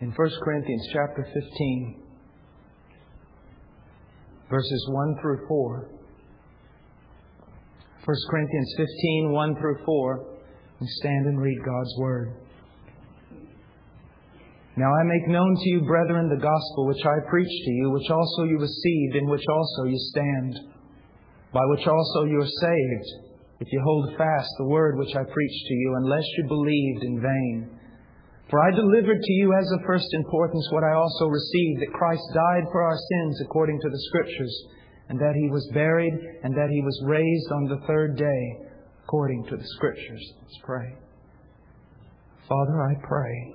in 1 Corinthians chapter 15, verses 1 through 4. 1 Corinthians 15, 1 through 4. We stand and read God's Word. Now I make known to you, brethren, the gospel which I preached to you, which also you received, in which also you stand, by which also you are saved, if you hold fast the word which I preached to you, unless you believed in vain. For I delivered to you as of first importance what I also received, that Christ died for our sins according to the Scriptures, and that he was buried, and that he was raised on the third day according to the Scriptures. Let's pray. Father, I pray.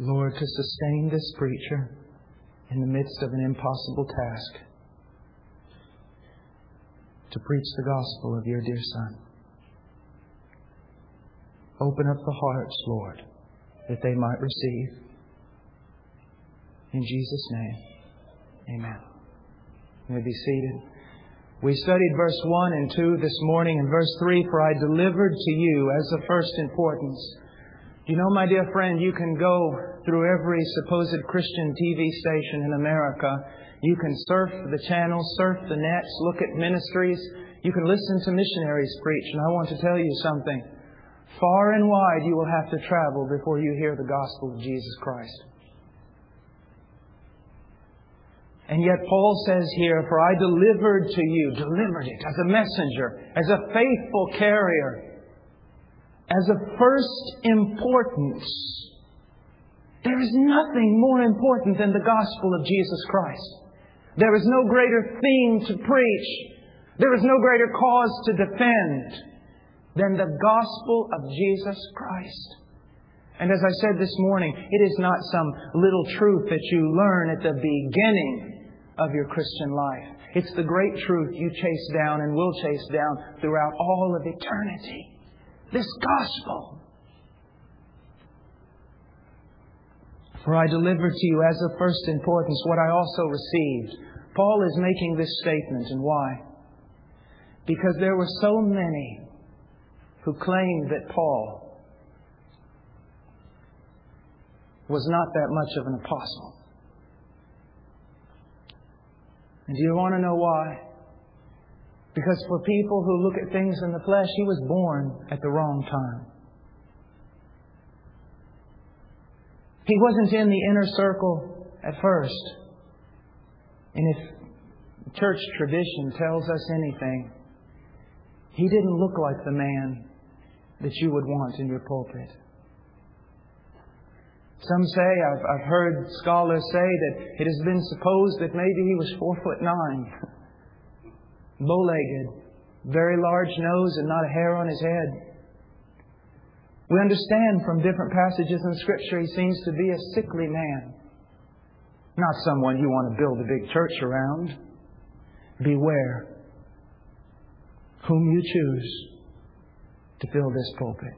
Lord, to sustain this preacher in the midst of an impossible task to preach the gospel of your dear Son. Open up the hearts, Lord, that they might receive. In Jesus' name, amen. You may be seated. We studied verse 1 and 2 this morning, and verse 3 For I delivered to you as of first importance. You know, my dear friend, you can go through every supposed Christian TV station in America you can surf the channels, surf the nets, look at ministries. You can listen to missionaries preach. And I want to tell you something. Far and wide you will have to travel before you hear the gospel of Jesus Christ. And yet Paul says here, For I delivered to you, delivered it as a messenger, as a faithful carrier, as of first importance. There is nothing more important than the gospel of Jesus Christ. There is no greater theme to preach. There is no greater cause to defend than the gospel of Jesus Christ. And as I said this morning, it is not some little truth that you learn at the beginning of your Christian life. It's the great truth you chase down and will chase down throughout all of eternity. This gospel. For I delivered to you as of first importance what I also received Paul is making this statement, and why? Because there were so many who claimed that Paul was not that much of an apostle. And do you want to know why? Because for people who look at things in the flesh, he was born at the wrong time. He wasn't in the inner circle at first. And if church tradition tells us anything, he didn't look like the man that you would want in your pulpit. Some say, I've, I've heard scholars say that it has been supposed that maybe he was four foot nine, bow legged, very large nose, and not a hair on his head. We understand from different passages in Scripture he seems to be a sickly man. Not someone you want to build a big church around. Beware whom you choose to fill this pulpit.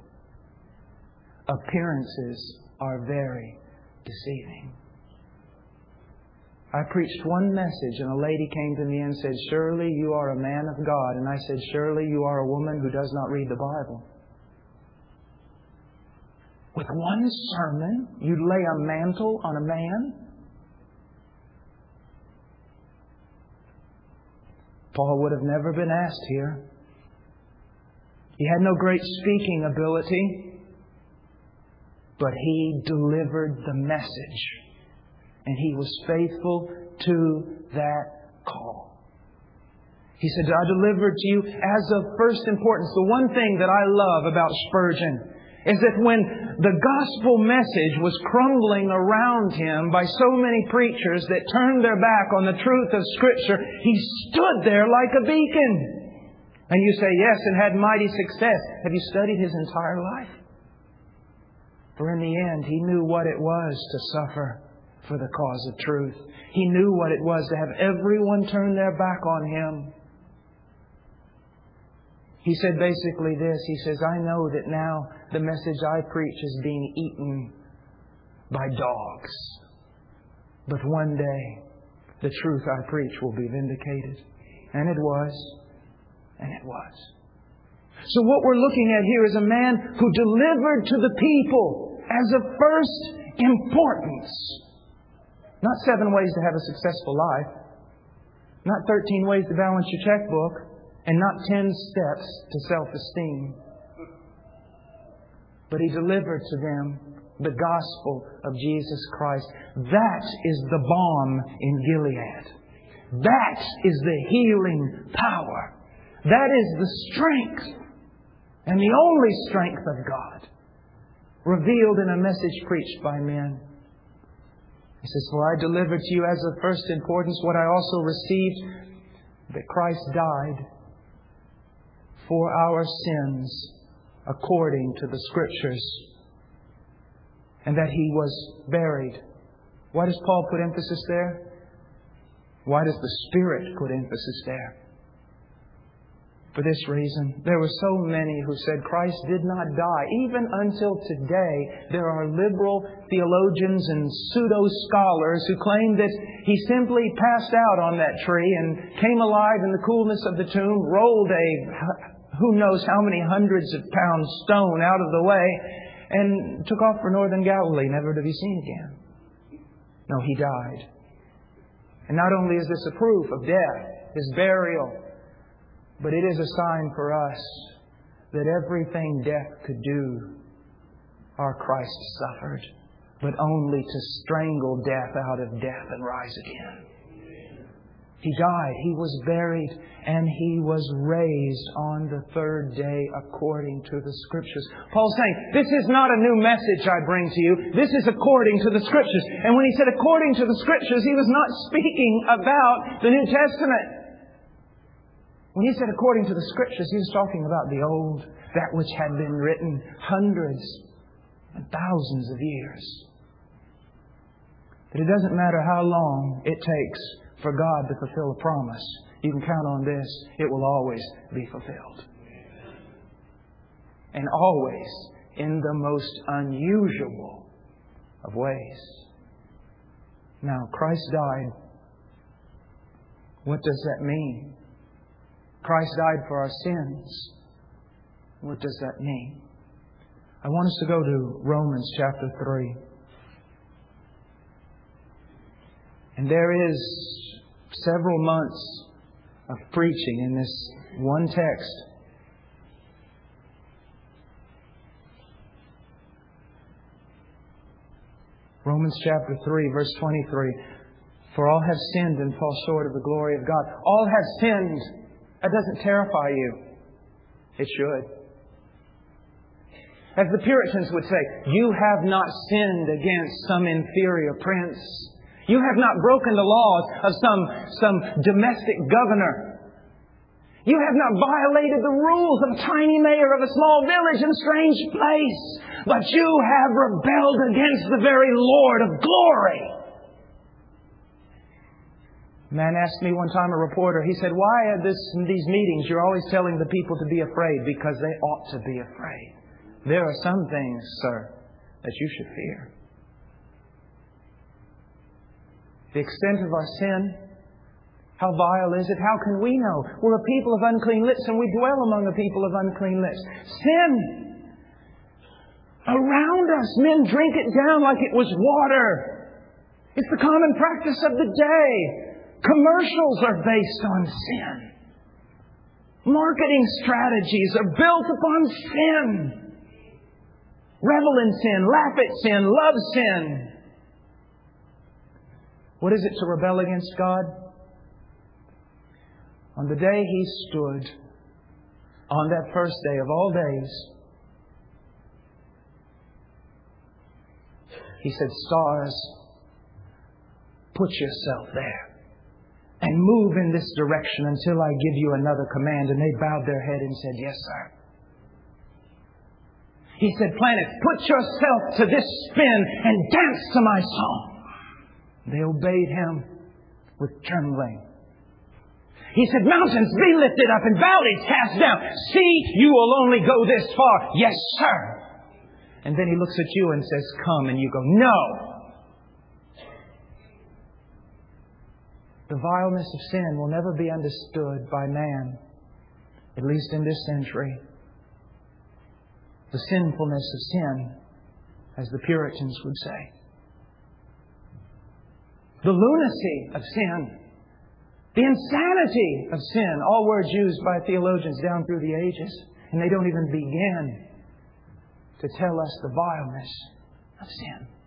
Appearances are very deceiving. I preached one message and a lady came to me and said, Surely you are a man of God. And I said, Surely you are a woman who does not read the Bible. With one sermon, you'd lay a mantle on a man? Paul would have never been asked here. He had no great speaking ability, but he delivered the message. And he was faithful to that call. He said, I delivered to you as of first importance. The one thing that I love about Spurgeon is that when the gospel message was crumbling around him by so many preachers that turned their back on the truth of Scripture, he stood there like a beacon. And you say, yes, and had mighty success. Have you studied his entire life? For in the end, he knew what it was to suffer for the cause of truth. He knew what it was to have everyone turn their back on him. He said basically this He says, I know that now the message I preach is being eaten by dogs. But one day, the truth I preach will be vindicated. And it was. And it was. So what we're looking at here is a man who delivered to the people as of first importance. Not seven ways to have a successful life. Not 13 ways to balance your checkbook. And not 10 steps to self-esteem. But he delivered to them the gospel of Jesus Christ. That is the balm in Gilead. That is the healing power. That is the strength and the only strength of God revealed in a message preached by men. He says, For I delivered to you as of first importance what I also received that Christ died for our sins according to the Scriptures, and that He was buried. Why does Paul put emphasis there? Why does the Spirit put emphasis there? For this reason. There were so many who said Christ did not die. Even until today, there are liberal theologians and pseudo scholars who claim that he simply passed out on that tree and came alive in the coolness of the tomb, rolled a who knows how many hundreds of pound stone out of the way, and took off for northern Galilee, never to be seen again. No, he died. And not only is this a proof of death, his burial, but it is a sign for us that everything death could do, our Christ suffered, but only to strangle death out of death and rise again. He died, He was buried, and He was raised on the third day according to the Scriptures. Paul's saying, this is not a new message I bring to you. This is according to the Scriptures. And when he said according to the Scriptures, he was not speaking about the New Testament. When he said according to the scriptures, he was talking about the old, that which had been written hundreds and thousands of years. But it doesn't matter how long it takes for God to fulfill a promise. You can count on this. It will always be fulfilled. And always in the most unusual of ways. Now, Christ died. What does that mean? Christ died for our sins. What does that mean? I want us to go to Romans chapter 3. And there is several months of preaching in this one text. Romans chapter 3, verse 23. For all have sinned and fall short of the glory of God. All have sinned that doesn't terrify you. It should. As the Puritans would say, you have not sinned against some inferior prince. You have not broken the laws of some, some domestic governor. You have not violated the rules of a tiny mayor of a small village in a strange place. But you have rebelled against the very Lord of glory. Man asked me one time, a reporter, he said, Why at this, these meetings you're always telling the people to be afraid? Because they ought to be afraid. There are some things, sir, that you should fear. The extent of our sin, how vile is it? How can we know? We're a people of unclean lips and we dwell among a people of unclean lips. Sin around us, men drink it down like it was water. It's the common practice of the day. Commercials are based on sin. Marketing strategies are built upon sin. Revel in sin, laugh at sin, love sin. What is it to rebel against God? On the day he stood, on that first day of all days, he said, Stars, put yourself there and move in this direction until I give you another command. And they bowed their head and said, Yes, sir. He said, Planets, put yourself to this spin and dance to my song. They obeyed him with trembling. He said, Mountains, be lifted up and valleys cast down. See, you will only go this far. Yes, sir. And then he looks at you and says, Come. And you go, No. The vileness of sin will never be understood by man at least in this century. The sinfulness of sin, as the Puritans would say. The lunacy of sin. The insanity of sin. All words used by theologians down through the ages. And they don't even begin to tell us the vileness of sin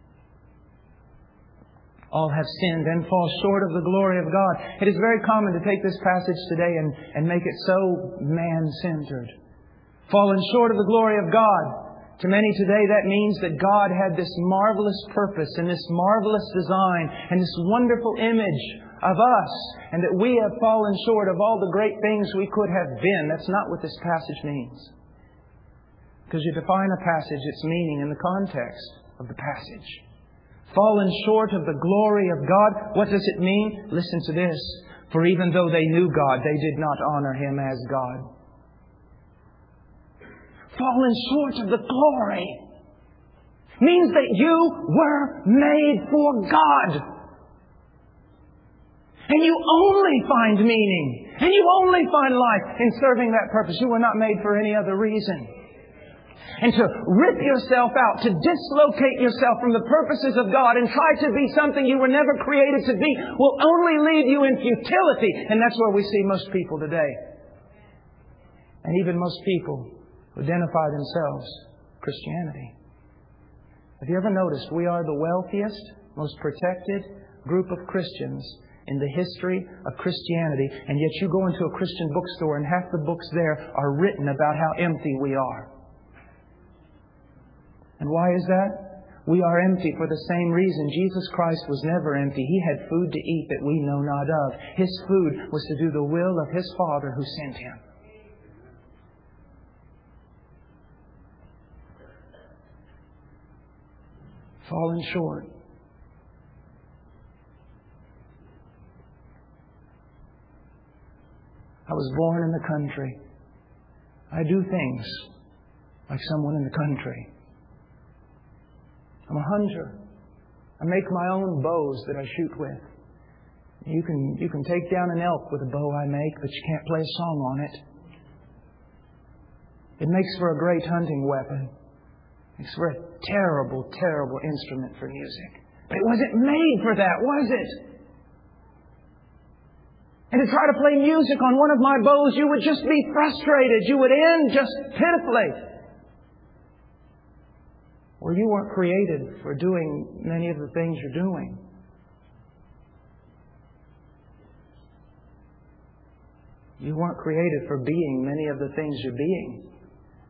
all have sinned and fall short of the glory of God. It is very common to take this passage today and, and make it so man centered. Fallen short of the glory of God. To many today, that means that God had this marvelous purpose and this marvelous design and this wonderful image of us, and that we have fallen short of all the great things we could have been. That's not what this passage means. Because you define a passage, its meaning in the context of the passage fallen short of the glory of God. What does it mean? Listen to this. For even though they knew God, they did not honor Him as God. Fallen short of the glory means that you were made for God. And you only find meaning and you only find life in serving that purpose. You were not made for any other reason and to rip yourself out, to dislocate yourself from the purposes of God and try to be something you were never created to be will only leave you in futility. And that's where we see most people today. And even most people who identify themselves Christianity. Have you ever noticed we are the wealthiest, most protected group of Christians in the history of Christianity, and yet you go into a Christian bookstore and half the books there are written about how empty we are. And why is that? We are empty for the same reason. Jesus Christ was never empty. He had food to eat that we know not of. His food was to do the will of His Father who sent Him. Fallen short. I was born in the country. I do things like someone in the country. I'm a hunter. I make my own bows that I shoot with. You can, you can take down an elk with a bow I make, but you can't play a song on it. It makes for a great hunting weapon. It makes for a terrible, terrible instrument for music. But it wasn't made for that, was it? And to try to play music on one of my bows, you would just be frustrated. You would end just pitifully. Or you weren't created for doing many of the things you're doing. You weren't created for being many of the things you're being.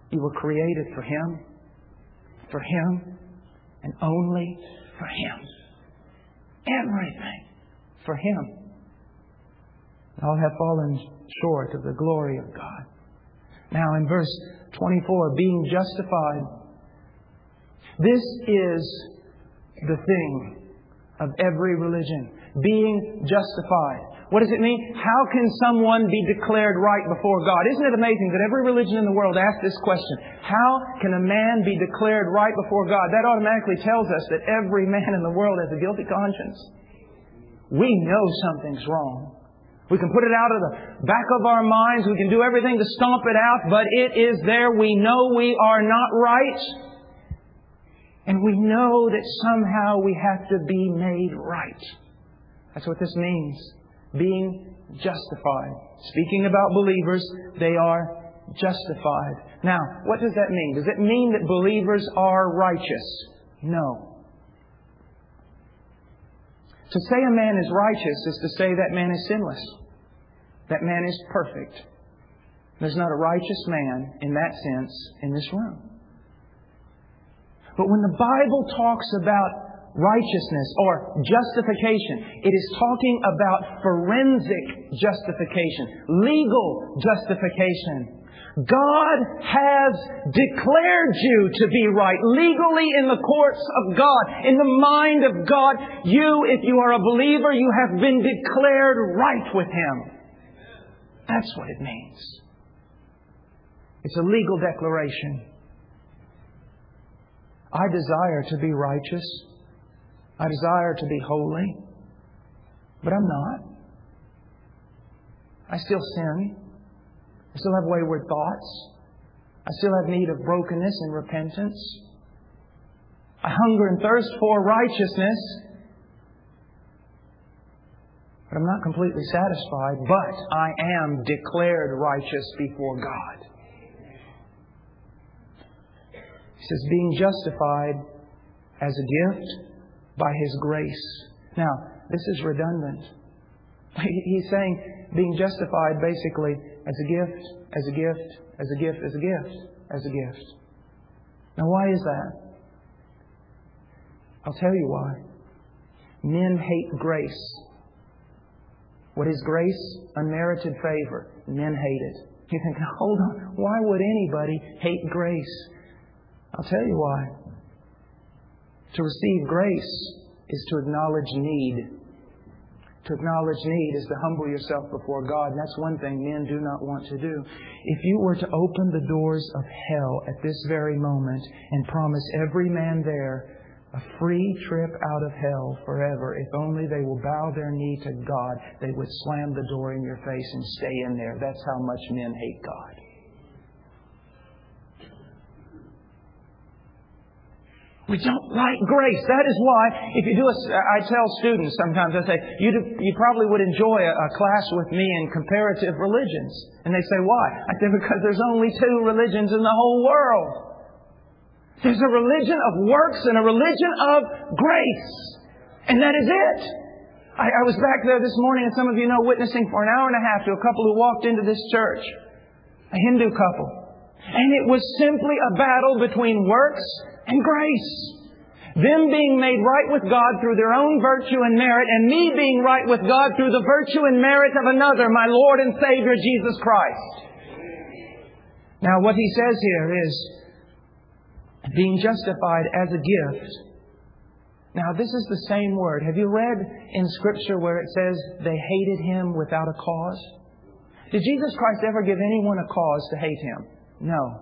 You were created for Him, for Him, and only for Him. Everything for Him. All have fallen short of the glory of God. Now, in verse 24, being justified this is the thing of every religion. Being justified. What does it mean? How can someone be declared right before God? Isn't it amazing that every religion in the world asks this question? How can a man be declared right before God? That automatically tells us that every man in the world has a guilty conscience. We know something's wrong. We can put it out of the back of our minds. We can do everything to stomp it out, but it is there. We know we are not right. And we know that somehow we have to be made right. That's what this means. Being justified. Speaking about believers, they are justified. Now, what does that mean? Does it mean that believers are righteous? No. To say a man is righteous is to say that man is sinless. That man is perfect. There's not a righteous man in that sense in this room. But when the Bible talks about righteousness or justification, it is talking about forensic justification, legal justification. God has declared you to be right legally in the courts of God, in the mind of God. You, if you are a believer, you have been declared right with Him. That's what it means. It's a legal declaration. I desire to be righteous. I desire to be holy. But I'm not. I still sin. I still have wayward thoughts. I still have need of brokenness and repentance. I hunger and thirst for righteousness. But I'm not completely satisfied, but I am declared righteous before God. He says, being justified as a gift by His grace. Now, this is redundant. He's saying being justified basically as a gift, as a gift, as a gift, as a gift, as a gift. Now, why is that? I'll tell you why. Men hate grace. What is grace? Unmerited favor. Men hate it. You think, hold on, why would anybody hate grace? I'll tell you why. To receive grace is to acknowledge need. To acknowledge need is to humble yourself before God. And that's one thing men do not want to do. If you were to open the doors of hell at this very moment and promise every man there a free trip out of hell forever, if only they will bow their knee to God, they would slam the door in your face and stay in there. That's how much men hate God. We don't like grace. That is why, if you do a, I tell students sometimes, I say, you, do, you probably would enjoy a, a class with me in comparative religions. And they say, why? I say, because there's only two religions in the whole world. There's a religion of works and a religion of grace. And that is it. I, I was back there this morning, and some of you know, witnessing for an hour and a half to a couple who walked into this church. A Hindu couple. And it was simply a battle between works and grace. Them being made right with God through their own virtue and merit, and me being right with God through the virtue and merit of another, my Lord and Savior, Jesus Christ. Now, what he says here is being justified as a gift. Now, this is the same word. Have you read in Scripture where it says they hated him without a cause? Did Jesus Christ ever give anyone a cause to hate him? No.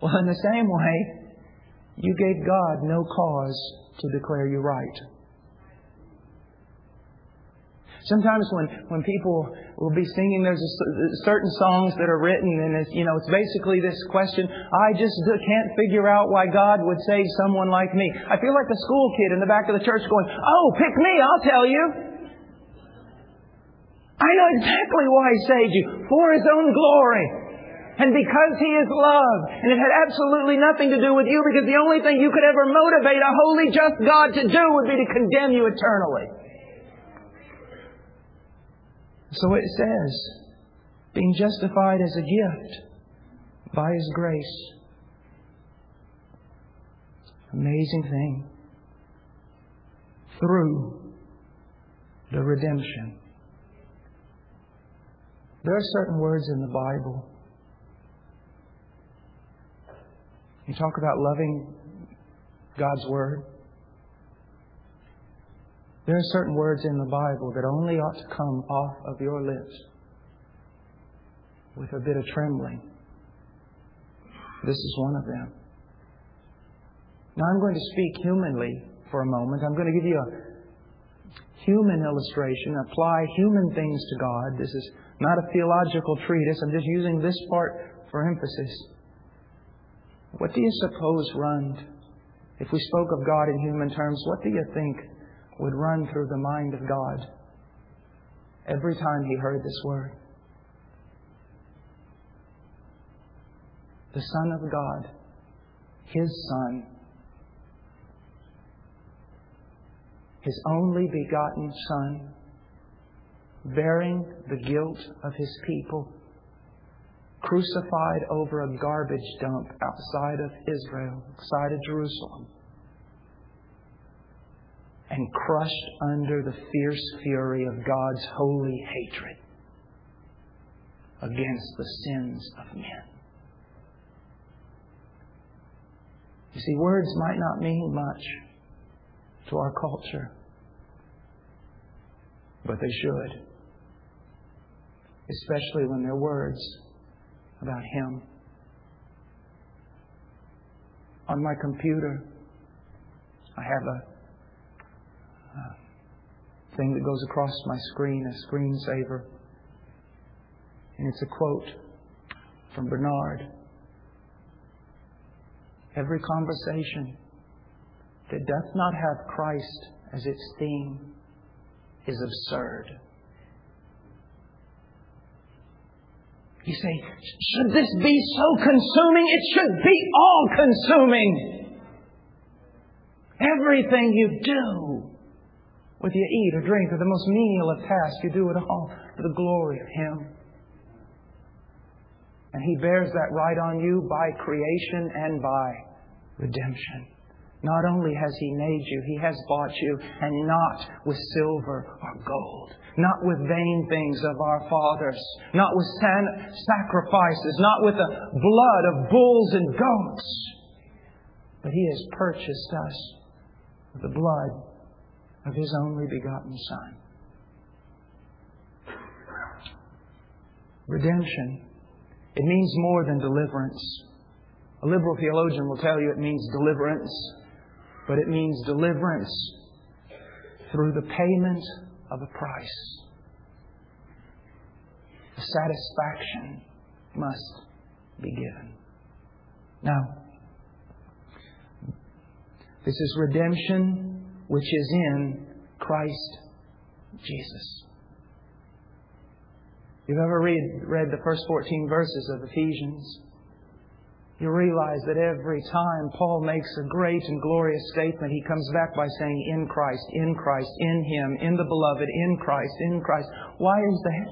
Well, in the same way, you gave God no cause to declare you right. Sometimes when, when people will be singing, there's a, certain songs that are written, and it's, you know, it's basically this question, I just can't figure out why God would save someone like me. I feel like the school kid in the back of the church going, Oh, pick me, I'll tell you. I know exactly why He saved you. For His own glory and because He is love. And it had absolutely nothing to do with you because the only thing you could ever motivate a holy, just God to do would be to condemn you eternally. So it says, being justified as a gift by His grace. Amazing thing. Through the redemption. There are certain words in the Bible You talk about loving God's Word. There are certain words in the Bible that only ought to come off of your lips with a bit of trembling. This is one of them. Now I'm going to speak humanly for a moment. I'm going to give you a human illustration, apply human things to God. This is not a theological treatise. I'm just using this part for emphasis. What do you suppose run, if we spoke of God in human terms, what do you think would run through the mind of God every time he heard this word? The Son of God, His Son, His only begotten Son, bearing the guilt of His people crucified over a garbage dump outside of Israel, outside of Jerusalem, and crushed under the fierce fury of God's holy hatred against the sins of men. You see, words might not mean much to our culture, but they should, especially when they're words about Him. On my computer, I have a, a thing that goes across my screen, a screensaver. And it's a quote from Bernard. Every conversation that doth not have Christ as its theme is absurd. You say, should this be so consuming? It should be all consuming. Everything you do, whether you eat or drink or the most menial of tasks, you do it all for the glory of Him. And He bears that right on you by creation and by redemption. Not only has He made you, He has bought you, and not with silver or gold, not with vain things of our fathers, not with sacrifices, not with the blood of bulls and goats, but He has purchased us with the blood of His only begotten Son. Redemption. It means more than deliverance. A liberal theologian will tell you it means deliverance, but it means deliverance through the payment of a price. The satisfaction must be given. Now, this is redemption which is in Christ Jesus. You've ever read, read the first 14 verses of Ephesians? You realize that every time Paul makes a great and glorious statement, he comes back by saying, in Christ, in Christ, in Him, in the beloved, in Christ, in Christ. Why is that?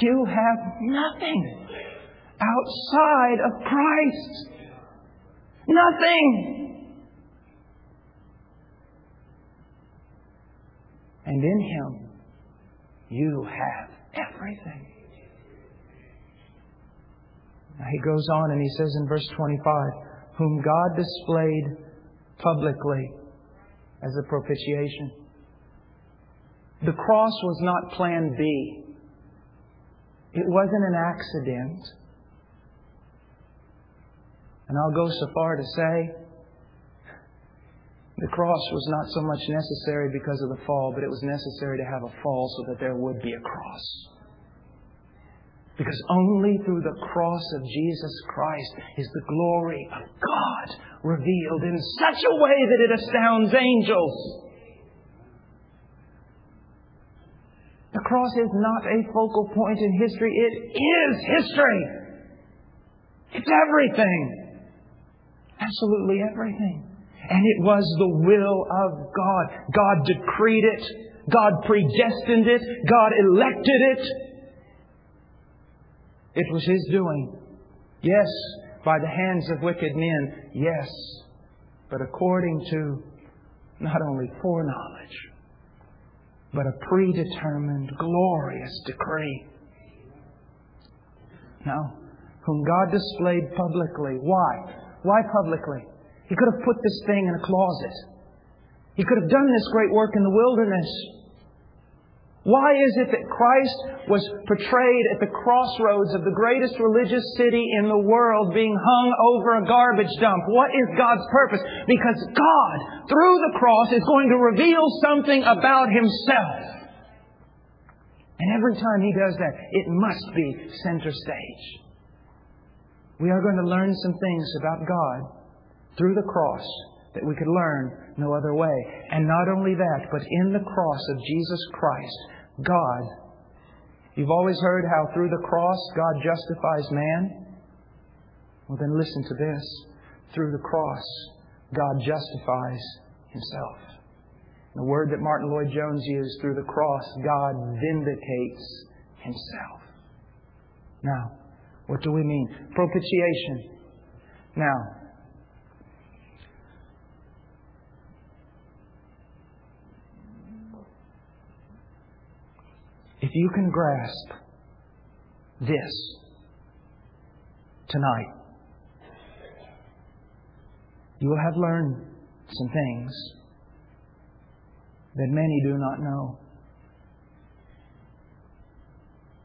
You have nothing outside of Christ. Nothing. And in Him, you have everything. He goes on and he says in verse 25, whom God displayed publicly as a propitiation. The cross was not plan B. It wasn't an accident. And I'll go so far to say the cross was not so much necessary because of the fall, but it was necessary to have a fall so that there would be a cross. Because only through the cross of Jesus Christ is the glory of God revealed in such a way that it astounds angels. The cross is not a focal point in history. It is history. It's everything. Absolutely everything. And it was the will of God. God decreed it. God predestined it. God elected it. It was His doing. Yes, by the hands of wicked men. Yes, but according to not only foreknowledge, but a predetermined, glorious decree. Now, whom God displayed publicly. Why? Why publicly? He could have put this thing in a closet. He could have done this great work in the wilderness. Why is it that Christ was portrayed at the crossroads of the greatest religious city in the world being hung over a garbage dump? What is God's purpose? Because God, through the cross, is going to reveal something about Himself. And every time He does that, it must be center stage. We are going to learn some things about God through the cross that we could learn no other way. And not only that, but in the cross of Jesus Christ, God. You've always heard how through the cross God justifies man. Well, then listen to this. Through the cross, God justifies himself. The word that Martyn Lloyd-Jones used, through the cross, God vindicates himself. Now, what do we mean? Propitiation. Now, If you can grasp this tonight, you will have learned some things that many do not know.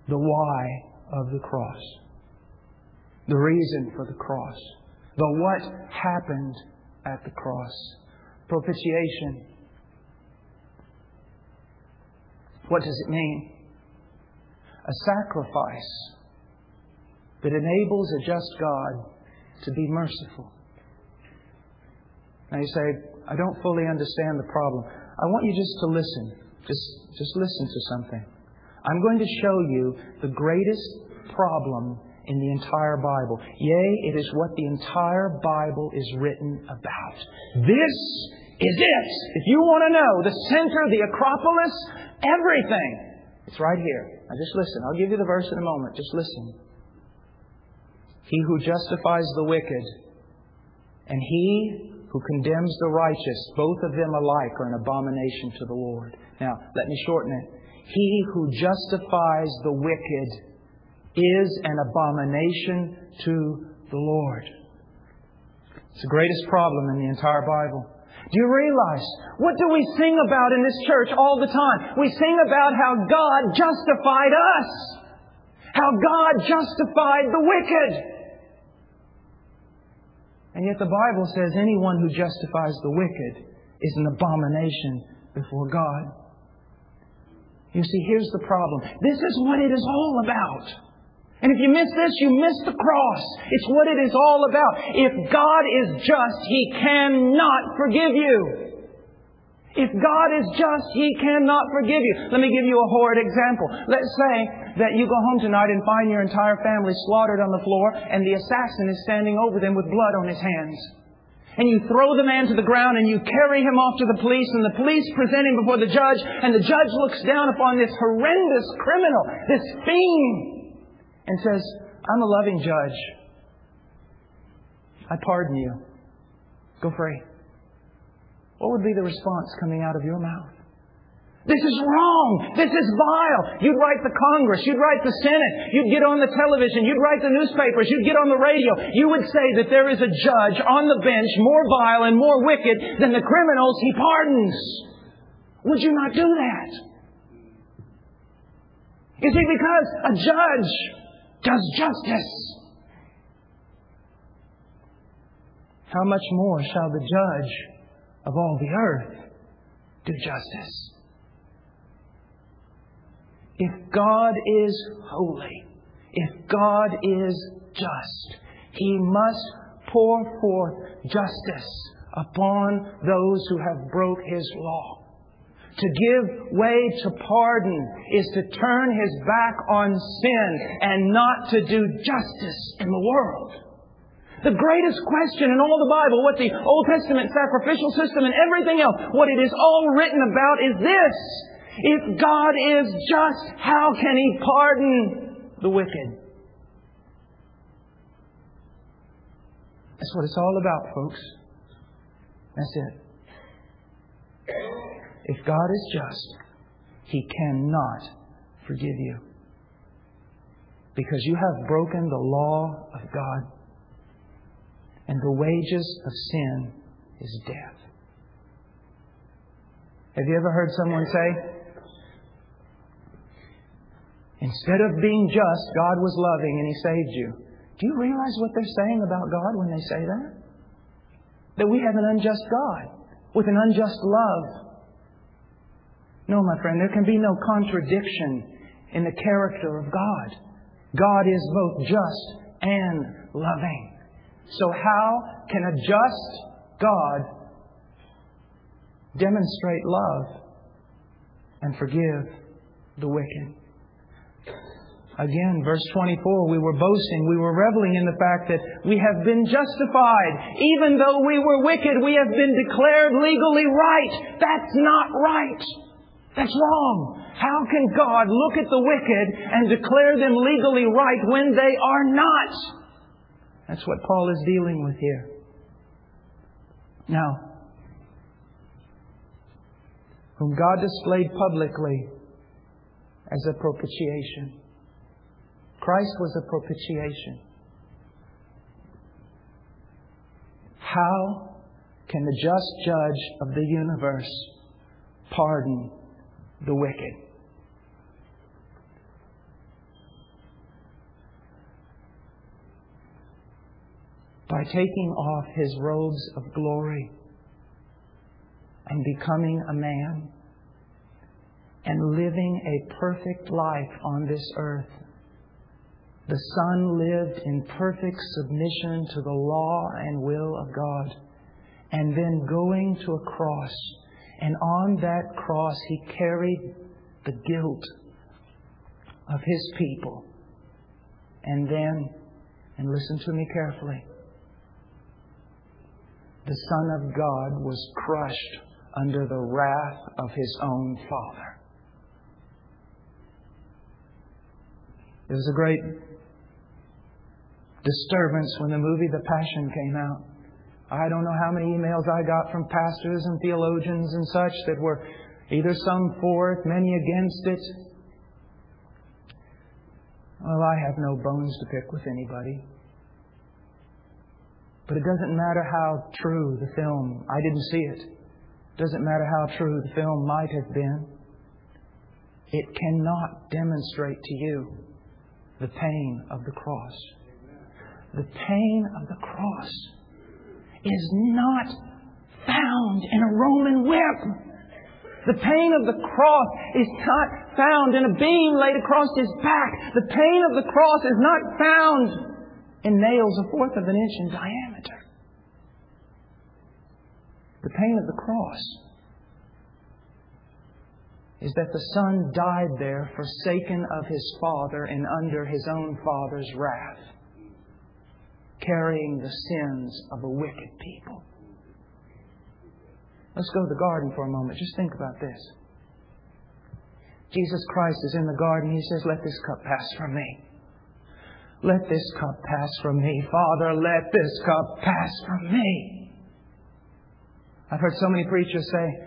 The why of the cross, the reason for the cross, the what happened at the cross, propitiation. What does it mean? A sacrifice that enables a just God to be merciful. Now you say, I don't fully understand the problem. I want you just to listen. Just, just listen to something. I'm going to show you the greatest problem in the entire Bible. Yea, it is what the entire Bible is written about. This is it. If you want to know the center, the Acropolis, everything, it's right here. Now just listen. I'll give you the verse in a moment. Just listen. He who justifies the wicked and he who condemns the righteous, both of them alike are an abomination to the Lord. Now, let me shorten it. He who justifies the wicked is an abomination to the Lord. It's the greatest problem in the entire Bible. Do you realize what do we sing about in this church all the time? We sing about how God justified us. How God justified the wicked. And yet the Bible says anyone who justifies the wicked is an abomination before God. You see, here's the problem. This is what it is all about. And if you miss this, you miss the cross. It's what it is all about. If God is just, He cannot forgive you. If God is just, He cannot forgive you. Let me give you a horrid example. Let's say that you go home tonight and find your entire family slaughtered on the floor and the assassin is standing over them with blood on his hands. And you throw the man to the ground and you carry him off to the police and the police present him before the judge and the judge looks down upon this horrendous criminal, this fiend, and says, I'm a loving judge. I pardon you. Go free. What would be the response coming out of your mouth? This is wrong. This is vile. You'd write the Congress. You'd write the Senate. You'd get on the television. You'd write the newspapers. You'd get on the radio. You would say that there is a judge on the bench more vile and more wicked than the criminals he pardons. Would you not do that? You see, because a judge does justice. How much more shall the judge of all the earth do justice. If God is holy, if God is just, He must pour forth justice upon those who have broke His law. To give way to pardon is to turn His back on sin and not to do justice in the world. The greatest question in all the Bible, what the Old Testament sacrificial system and everything else, what it is all written about is this. If God is just, how can He pardon the wicked? That's what it's all about, folks. That's it. If God is just, He cannot forgive you. Because you have broken the law of God and the wages of sin is death. Have you ever heard someone say, instead of being just, God was loving and He saved you? Do you realize what they're saying about God when they say that? That we have an unjust God with an unjust love. No, my friend, there can be no contradiction in the character of God. God is both just and loving. So, how can a just God demonstrate love and forgive the wicked? Again, verse 24, we were boasting, we were reveling in the fact that we have been justified. Even though we were wicked, we have been declared legally right. That's not right. That's wrong. How can God look at the wicked and declare them legally right when they are not? That's what Paul is dealing with here. Now, whom God displayed publicly as a propitiation. Christ was a propitiation. How can the just judge of the universe pardon the wicked? by taking off his robes of glory and becoming a man and living a perfect life on this earth. The Son lived in perfect submission to the law and will of God. And then going to a cross. And on that cross, He carried the guilt of His people. And then, and listen to me carefully, the Son of God was crushed under the wrath of His own Father. It was a great disturbance when the movie The Passion came out. I don't know how many emails I got from pastors and theologians and such that were either some for it, many against it. Well, I have no bones to pick with anybody. But it doesn't matter how true the film, I didn't see it. It doesn't matter how true the film might have been. It cannot demonstrate to you the pain of the cross. The pain of the cross is not found in a Roman whip. The pain of the cross is not found in a beam laid across his back. The pain of the cross is not found in nails a fourth of an inch in diameter. The pain of the cross is that the Son died there forsaken of His Father and under His own Father's wrath, carrying the sins of a wicked people. Let's go to the garden for a moment. Just think about this. Jesus Christ is in the garden. He says, Let this cup pass from me. Let this cup pass from me. Father, let this cup pass from me. I've heard so many preachers say,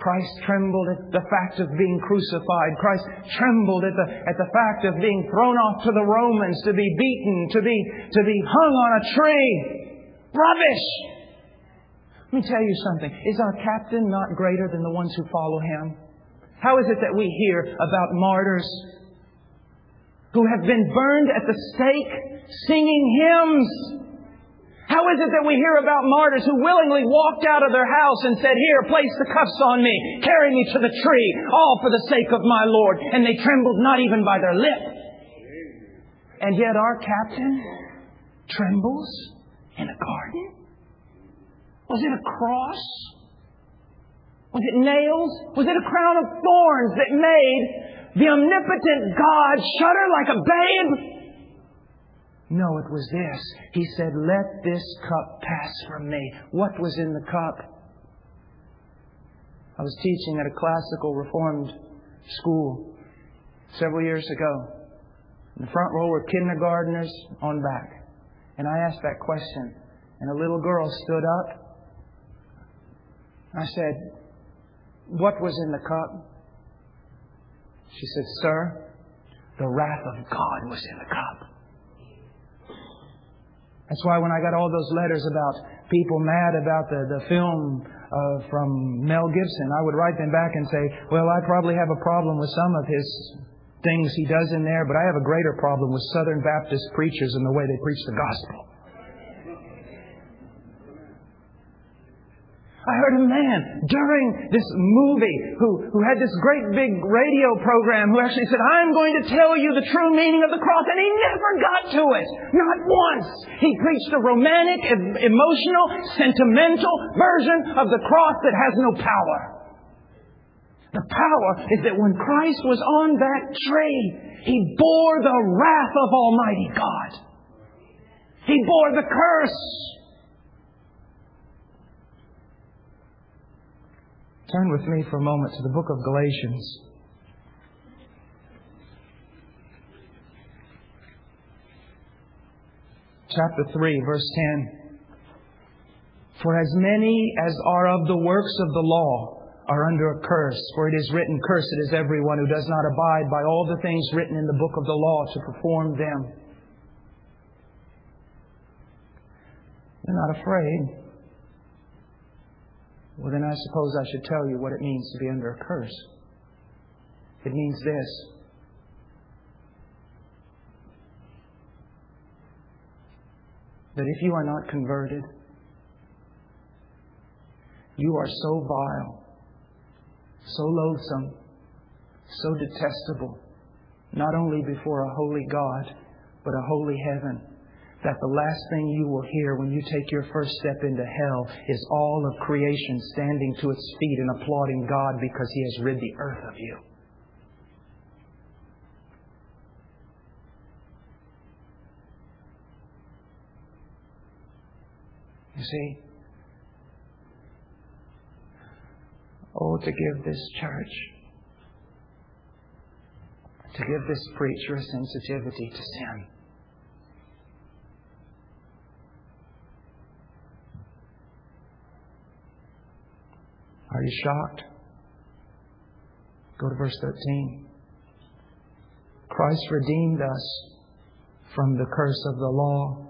Christ trembled at the fact of being crucified. Christ trembled at the, at the fact of being thrown off to the Romans, to be beaten, to be, to be hung on a tree. Rubbish! Let me tell you something. Is our captain not greater than the ones who follow him? How is it that we hear about martyrs who have been burned at the stake singing hymns? How is it that we hear about martyrs who willingly walked out of their house and said, Here, place the cuffs on me, carry me to the tree, all for the sake of my Lord, and they trembled not even by their lip. And yet our captain trembles in a garden? Was it a cross? Was it nails? Was it a crown of thorns that made the omnipotent God shudder like a babe? No, it was this. He said, Let this cup pass from me. What was in the cup? I was teaching at a classical reformed school several years ago. In the front row were kindergartners on back. And I asked that question. And a little girl stood up. I said, What was in the cup? She said, Sir, the wrath of God was in the cup. That's why when I got all those letters about people mad about the, the film uh, from Mel Gibson, I would write them back and say, well, I probably have a problem with some of his things he does in there, but I have a greater problem with Southern Baptist preachers and the way they preach the gospel. I heard a man during this movie who, who had this great big radio program who actually said, I'm going to tell you the true meaning of the cross. And he never got to it. Not once. He preached a romantic, emotional, sentimental version of the cross that has no power. The power is that when Christ was on that tree, He bore the wrath of Almighty God. He bore the curse. Turn with me for a moment to the book of Galatians. Chapter 3, verse 10. For as many as are of the works of the law are under a curse, for it is written, Cursed is everyone who does not abide by all the things written in the book of the law to perform them. You're not afraid. Well, then I suppose I should tell you what it means to be under a curse. It means this. That if you are not converted, you are so vile, so loathsome, so detestable, not only before a holy God, but a holy heaven. That the last thing you will hear when you take your first step into hell is all of creation standing to its feet and applauding God because He has rid the earth of you. You see? Oh, to give this church, to give this preacher a sensitivity to sin. Are you shocked? Go to verse 13. Christ redeemed us from the curse of the law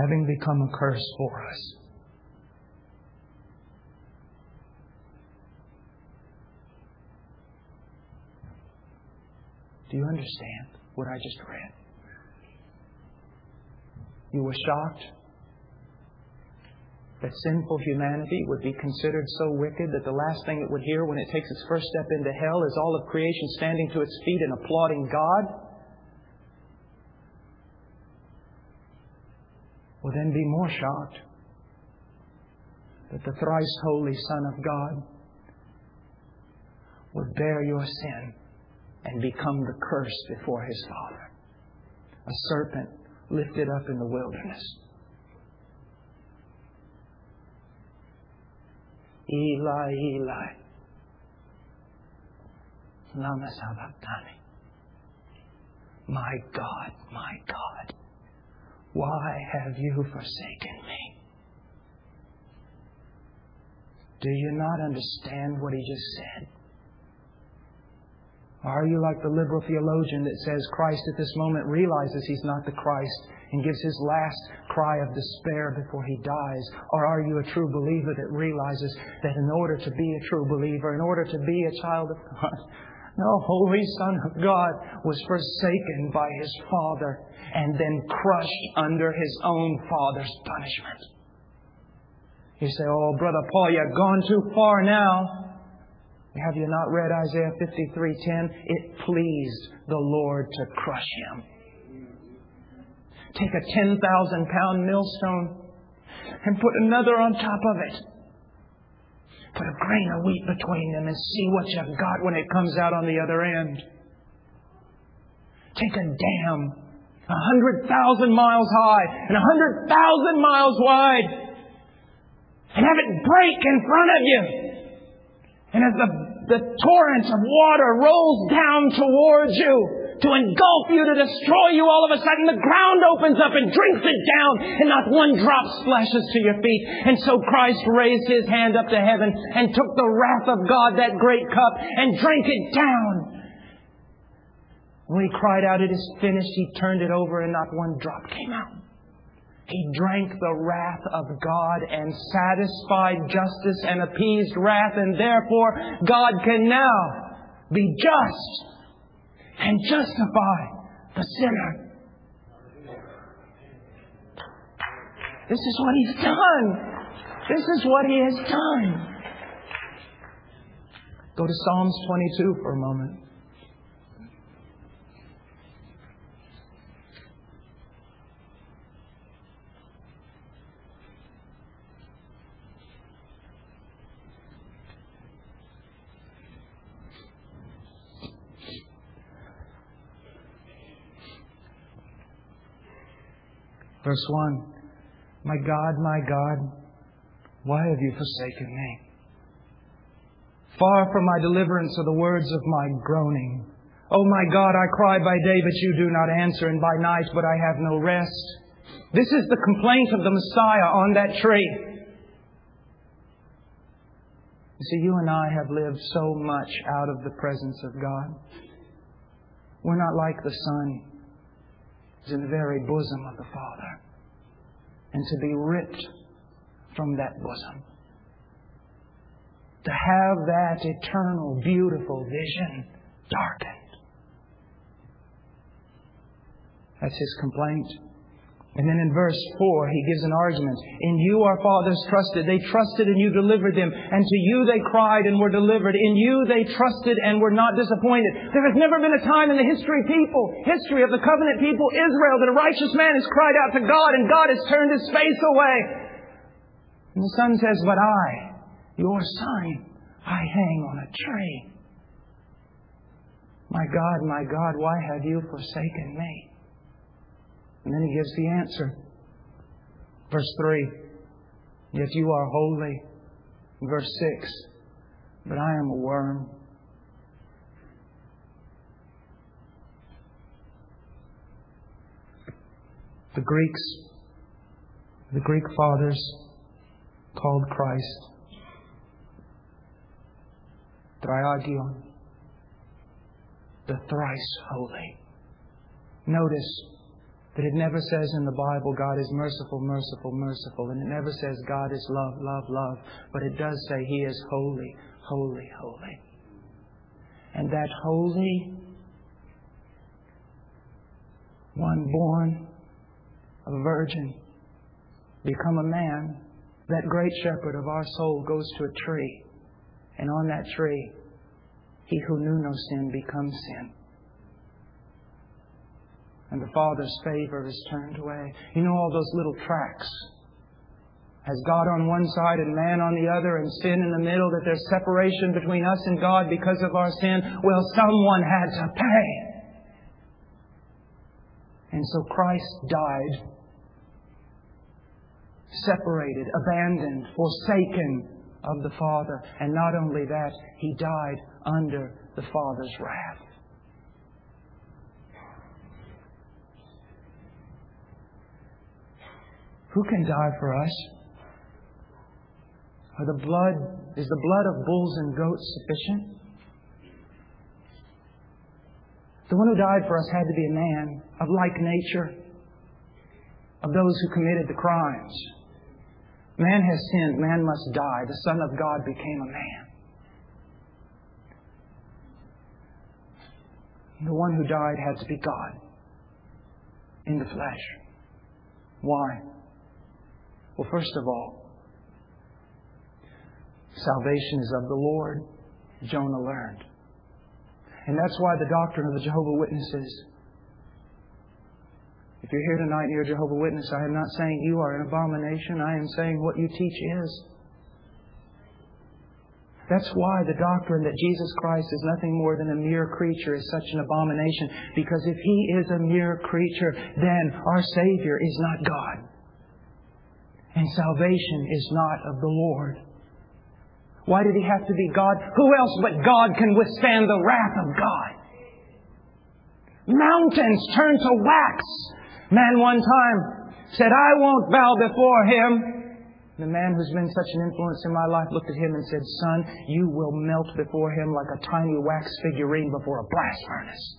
having become a curse for us. Do you understand what I just read? You were shocked that sinful humanity would be considered so wicked that the last thing it would hear when it takes its first step into hell is all of creation standing to its feet and applauding God? will then be more shocked that the thrice holy Son of God would bear your sin and become the curse before his Father. A serpent lifted up in the wilderness. Eli, Eli, lama sabachthani. My God, my God, why have you forsaken me? Do you not understand what he just said? Are you like the liberal theologian that says Christ at this moment realizes he's not the Christ and gives his last cry of despair before he dies? Or are you a true believer that realizes that in order to be a true believer, in order to be a child of God, the Holy Son of God was forsaken by his Father and then crushed under his own Father's punishment. You say, Oh, Brother Paul, you've gone too far now. Have you not read Isaiah 53:10? It pleased the Lord to crush him. Take a 10,000 pound millstone and put another on top of it. Put a grain of wheat between them and see what you've got when it comes out on the other end. Take a dam a hundred thousand miles high and a hundred thousand miles wide, and have it break in front of you. And as the, the torrent of water rolls down towards you, to engulf you, to destroy you, all of a sudden the ground opens up and drinks it down, and not one drop splashes to your feet. And so Christ raised his hand up to heaven and took the wrath of God, that great cup, and drank it down. When he cried out, It is finished, he turned it over and not one drop came out. He drank the wrath of God and satisfied justice and appeased wrath, and therefore God can now be just and justify the sinner. This is what He's done. This is what He has done. Go to Psalms 22 for a moment. Verse 1 My God, my God, why have you forsaken me? Far from my deliverance are the words of my groaning. Oh my God, I cry by day, but you do not answer, and by night, but I have no rest. This is the complaint of the Messiah on that tree. You see, you and I have lived so much out of the presence of God. We're not like the Son in the very bosom of the Father. And to be ripped from that bosom. To have that eternal, beautiful vision darkened. That's his complaint. And then in verse 4, he gives an argument. In you our fathers trusted. They trusted and you delivered them. And to you they cried and were delivered. In you they trusted and were not disappointed. There has never been a time in the history people, history of the covenant people, Israel, that a righteous man has cried out to God and God has turned his face away. And the son says, But I, your son, I hang on a tree. My God, my God, why have you forsaken me? And then he gives the answer. Verse 3 Yet you are holy. Verse 6 But I am a worm. The Greeks, the Greek fathers called Christ Trisagion, the thrice holy. Notice but it never says in the Bible God is merciful, merciful, merciful. And it never says God is love, love, love. But it does say He is holy, holy, holy. And that holy one born of a virgin, become a man, that great shepherd of our soul goes to a tree. And on that tree, he who knew no sin becomes sin and the Father's favor is turned away. You know all those little tracks. Has God on one side and man on the other and sin in the middle, that there's separation between us and God because of our sin? Well, someone had to pay. And so Christ died, separated, abandoned, forsaken of the Father. And not only that, He died under the Father's wrath. Who can die for us? Are the blood, is the blood of bulls and goats sufficient? The one who died for us had to be a man of like nature, of those who committed the crimes. Man has sinned, man must die. The Son of God became a man. The one who died had to be God in the flesh. Why? Well, first of all, salvation is of the Lord, Jonah learned. And that's why the doctrine of the Jehovah Witnesses. If you're here tonight and you're a Jehovah Witness, I am not saying you are an abomination. I am saying what you teach is. That's why the doctrine that Jesus Christ is nothing more than a mere creature is such an abomination. Because if He is a mere creature, then our Savior is not God and salvation is not of the Lord. Why did he have to be God? Who else but God can withstand the wrath of God? Mountains turn to wax. Man one time said, I won't bow before him. The man who's been such an influence in my life looked at him and said, Son, you will melt before him like a tiny wax figurine before a blast furnace.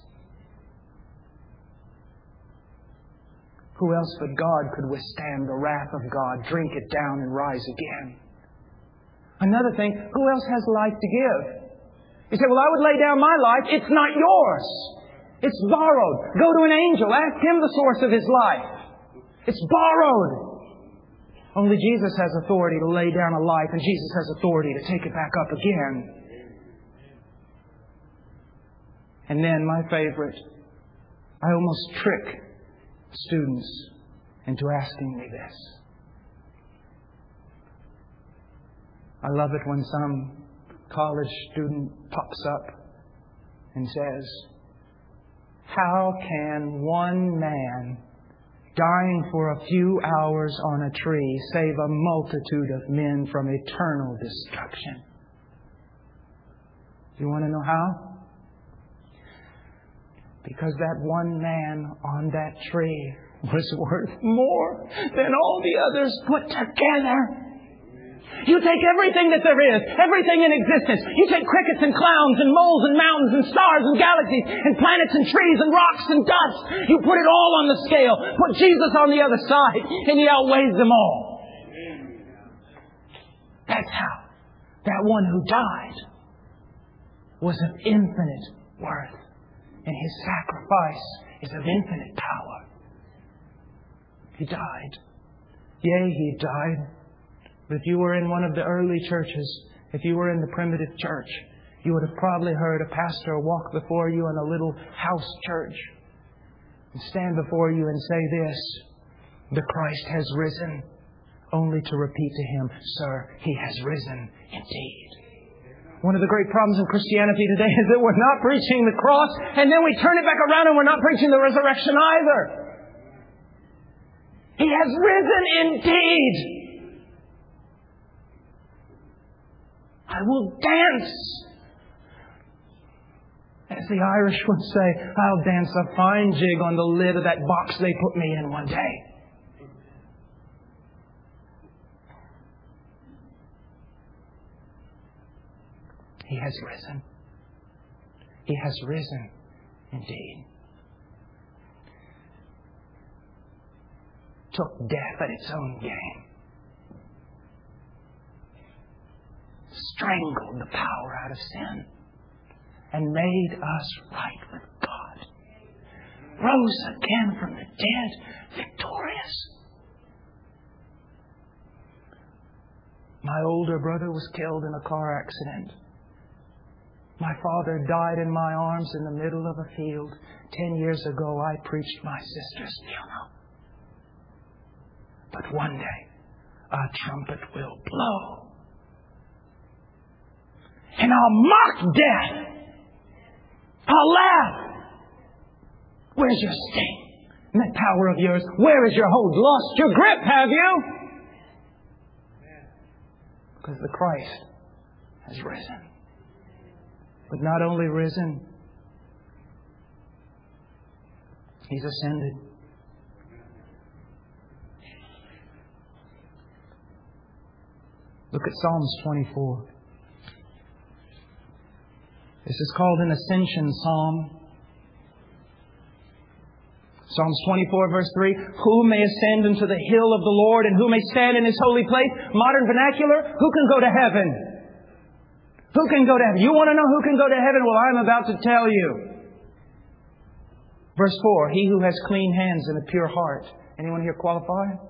Who else but God could withstand the wrath of God, drink it down, and rise again? Another thing, who else has life to give? You say, Well, I would lay down my life. It's not yours. It's borrowed. Go to an angel. Ask him the source of his life. It's borrowed. Only Jesus has authority to lay down a life, and Jesus has authority to take it back up again. And then, my favorite, I almost trick students into asking me this. I love it when some college student pops up and says, How can one man dying for a few hours on a tree save a multitude of men from eternal destruction? You want to know how? Because that one man on that tree was worth more than all the others put together. You take everything that there is, everything in existence. You take crickets and clowns and moles and mountains and stars and galaxies and planets and trees and rocks and dust. You put it all on the scale. Put Jesus on the other side and he outweighs them all. That's how that one who died was of infinite worth and his sacrifice is of infinite power. He died. Yea, he died. But if you were in one of the early churches, if you were in the primitive church, you would have probably heard a pastor walk before you in a little house church and stand before you and say this The Christ has risen, only to repeat to him, Sir, he has risen indeed. One of the great problems in Christianity today is that we're not preaching the cross and then we turn it back around and we're not preaching the resurrection either. He has risen indeed. I will dance. As the Irish would say, I'll dance a fine jig on the lid of that box they put me in one day. He has risen. He has risen indeed. took death at its own game. Strangled the power out of sin and made us right with God. Rose again from the dead, victorious. My older brother was killed in a car accident. My father died in my arms in the middle of a field. Ten years ago, I preached my sister's funeral. But one day, a trumpet will blow. And I'll mock death. I'll laugh. Where's your sting? And that power of yours, where is your hold? Lost your grip, have you? Because the Christ has risen. But not only risen, He's ascended. Look at Psalms 24. This is called an ascension psalm. Psalms 24, verse 3 Who may ascend into the hill of the Lord and who may stand in his holy place? Modern vernacular Who can go to heaven? Who can go to heaven? You want to know who can go to heaven? Well, I'm about to tell you. Verse 4 He who has clean hands and a pure heart. Anyone here qualify?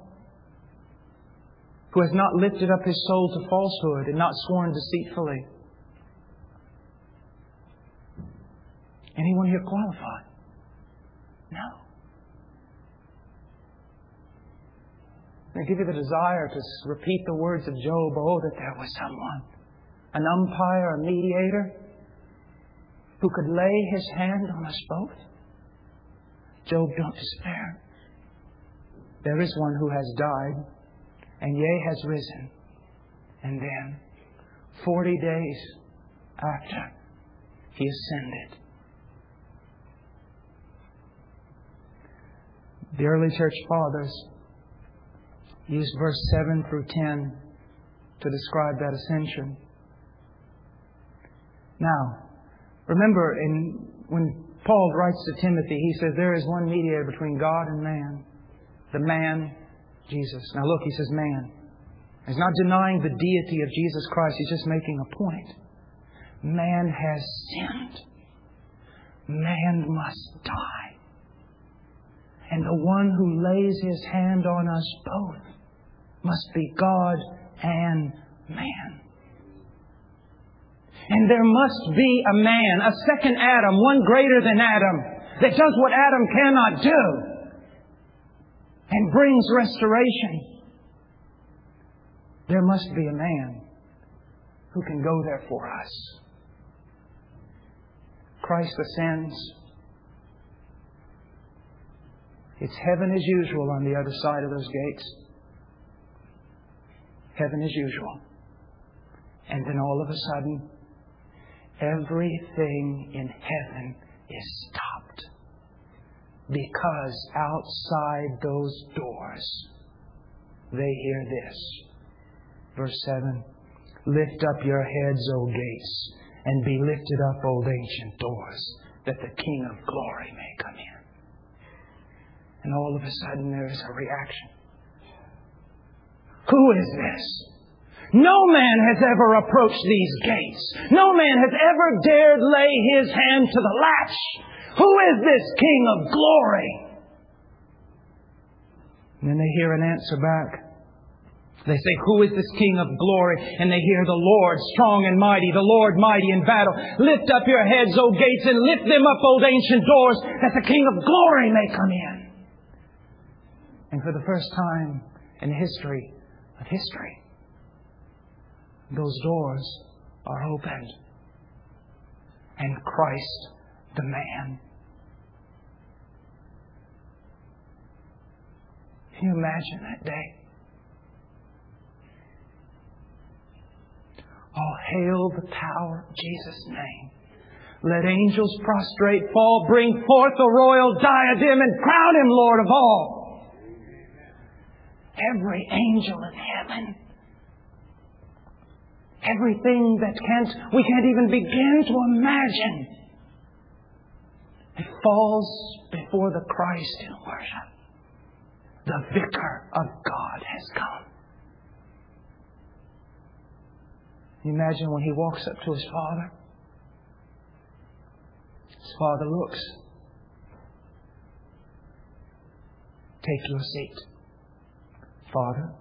who has not lifted up his soul to falsehood and not sworn deceitfully. Anyone here qualified? No. I give you the desire to repeat the words of Job. Oh, that there was someone, an umpire, a mediator, who could lay his hand on us both. Job, don't despair. There is one who has died and yea, has risen. And then, 40 days after, he ascended. The early church fathers used verse 7 through 10 to describe that ascension. Now, remember in, when Paul writes to Timothy, he says, There is one mediator between God and man, the man Jesus. Now look, he says man. He's not denying the deity of Jesus Christ. He's just making a point. Man has sinned. Man must die. And the one who lays his hand on us both must be God and man. And there must be a man, a second Adam, one greater than Adam, that does what Adam cannot do and brings restoration. There must be a man who can go there for us. Christ ascends. It's heaven as usual on the other side of those gates. Heaven as usual. And then all of a sudden, everything in heaven is stopped. Because outside those doors, they hear this. Verse 7 Lift up your heads, O gates, and be lifted up, O ancient doors, that the King of glory may come in. And all of a sudden there is a reaction. Who is this? No man has ever approached these gates. No man has ever dared lay his hand to the latch. Who is this King of glory? And then they hear an answer back. They say, Who is this King of glory? And they hear the Lord strong and mighty, the Lord mighty in battle. Lift up your heads, O gates, and lift them up, old ancient doors, that the King of glory may come in. And for the first time in history of history, those doors are opened. And Christ, the man, Can you imagine that day? Oh, hail the power of Jesus' name. Let angels prostrate fall, bring forth the royal diadem and crown him Lord of all. Every angel in heaven. Everything that can't, we can't even begin to imagine. It falls before the Christ in worship. The vicar of God has come. imagine when he walks up to his father? His father looks. Take your seat. Father,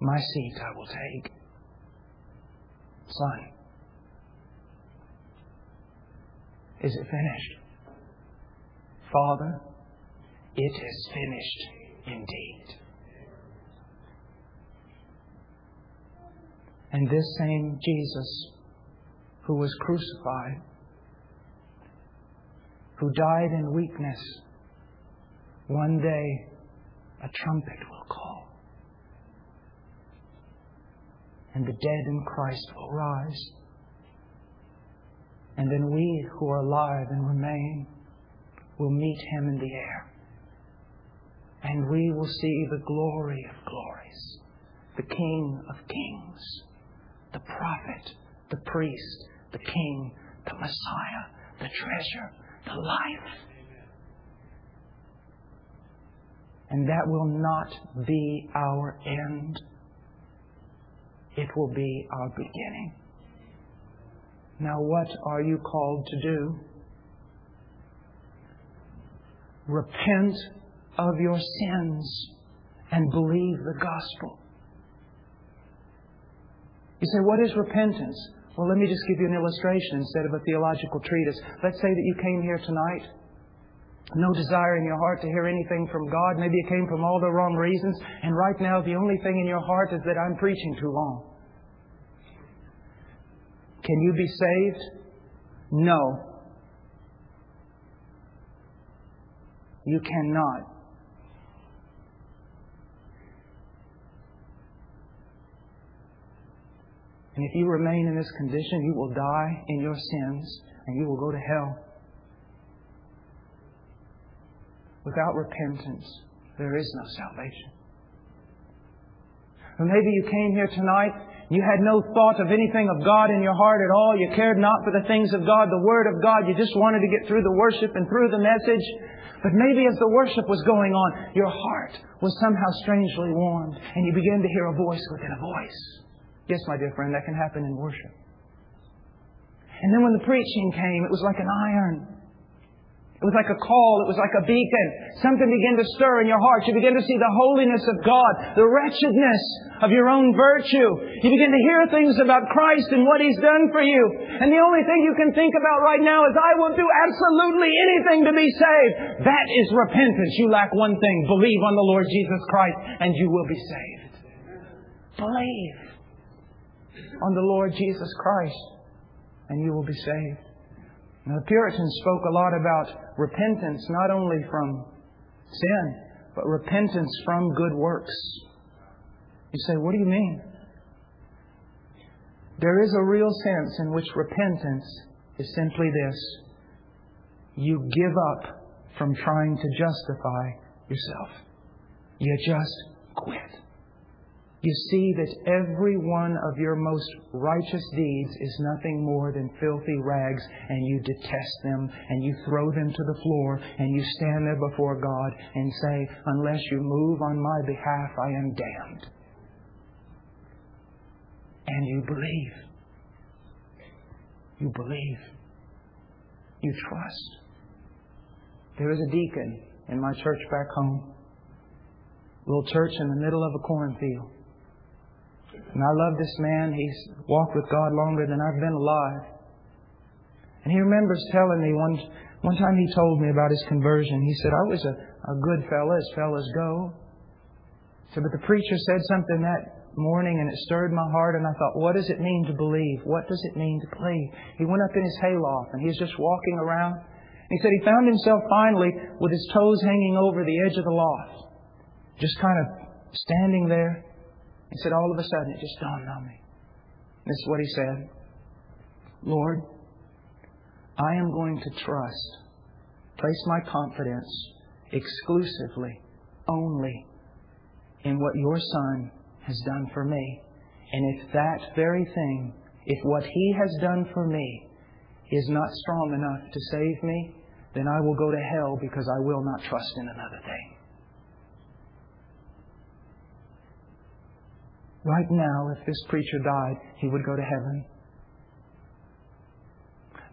my seat I will take. Son, is it finished? Father, it is finished indeed. And this same Jesus who was crucified, who died in weakness, one day a trumpet will call. And the dead in Christ will rise. And then we who are alive and remain will meet him in the air. And we will see the glory of glories, the King of kings the prophet, the priest, the king, the Messiah, the treasure, the life. And that will not be our end. It will be our beginning. Now, what are you called to do? Repent of your sins and believe the gospel. You say, what is repentance? Well, let me just give you an illustration instead of a theological treatise. Let's say that you came here tonight, no desire in your heart to hear anything from God. Maybe it came from all the wrong reasons, and right now the only thing in your heart is that I'm preaching too long. Can you be saved? No. You cannot. And if you remain in this condition, you will die in your sins and you will go to hell. Without repentance, there is no salvation. Or maybe you came here tonight, you had no thought of anything of God in your heart at all. You cared not for the things of God, the Word of God. You just wanted to get through the worship and through the message. But maybe as the worship was going on, your heart was somehow strangely warmed, and you began to hear a voice within a voice. Yes, my dear friend, that can happen in worship. And then when the preaching came, it was like an iron. It was like a call. It was like a beacon. Something began to stir in your heart. You begin to see the holiness of God, the wretchedness of your own virtue. You begin to hear things about Christ and what He's done for you. And the only thing you can think about right now is, I will do absolutely anything to be saved. That is repentance. You lack one thing. Believe on the Lord Jesus Christ and you will be saved. Believe on the Lord Jesus Christ, and you will be saved. Now, the Puritans spoke a lot about repentance, not only from sin, but repentance from good works. You say, what do you mean? There is a real sense in which repentance is simply this you give up from trying to justify yourself, you just quit. You see that every one of your most righteous deeds is nothing more than filthy rags, and you detest them, and you throw them to the floor, and you stand there before God and say, Unless you move on my behalf, I am damned. And you believe. You believe. You trust. There is a deacon in my church back home little church in the middle of a cornfield. And I love this man. He's walked with God longer than I've been alive. And he remembers telling me one, one time he told me about his conversion. He said, I was a, a good fellow, as fellows go. So, but the preacher said something that morning and it stirred my heart and I thought, what does it mean to believe? What does it mean to believe? He went up in his hayloft and he was just walking around. And he said he found himself finally with his toes hanging over the edge of the loft, just kind of standing there. He said, all of a sudden it just dawned on me. This is what he said Lord, I am going to trust, place my confidence exclusively, only in what your Son has done for me. And if that very thing, if what He has done for me is not strong enough to save me, then I will go to hell because I will not trust in another thing. Right now, if this preacher died, he would go to heaven.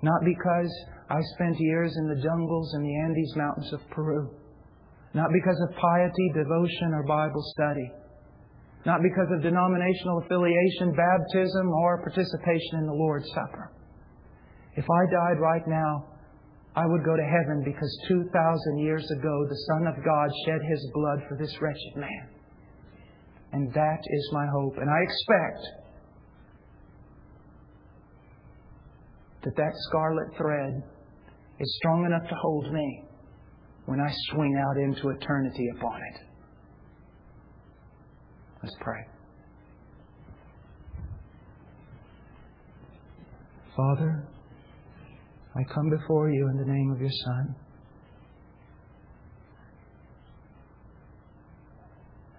Not because I spent years in the jungles and the Andes Mountains of Peru. Not because of piety, devotion, or Bible study. Not because of denominational affiliation, baptism, or participation in the Lord's Supper. If I died right now, I would go to heaven because 2,000 years ago the Son of God shed His blood for this wretched man. And that is my hope. And I expect that that scarlet thread is strong enough to hold me when I swing out into eternity upon it. Let's pray. Father, I come before you in the name of your Son.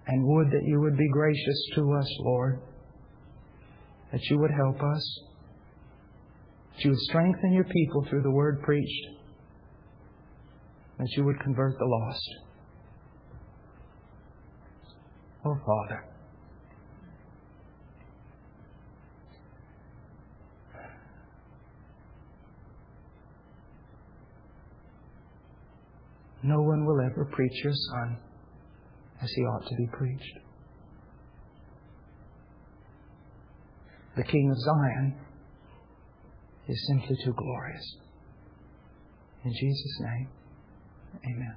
And would that you would be gracious to us, Lord, that you would help us, that you would strengthen your people through the word preached, that you would convert the lost. Oh, Father. No one will ever preach your Son he ought to be preached. The King of Zion is simply too glorious. In Jesus' name, amen.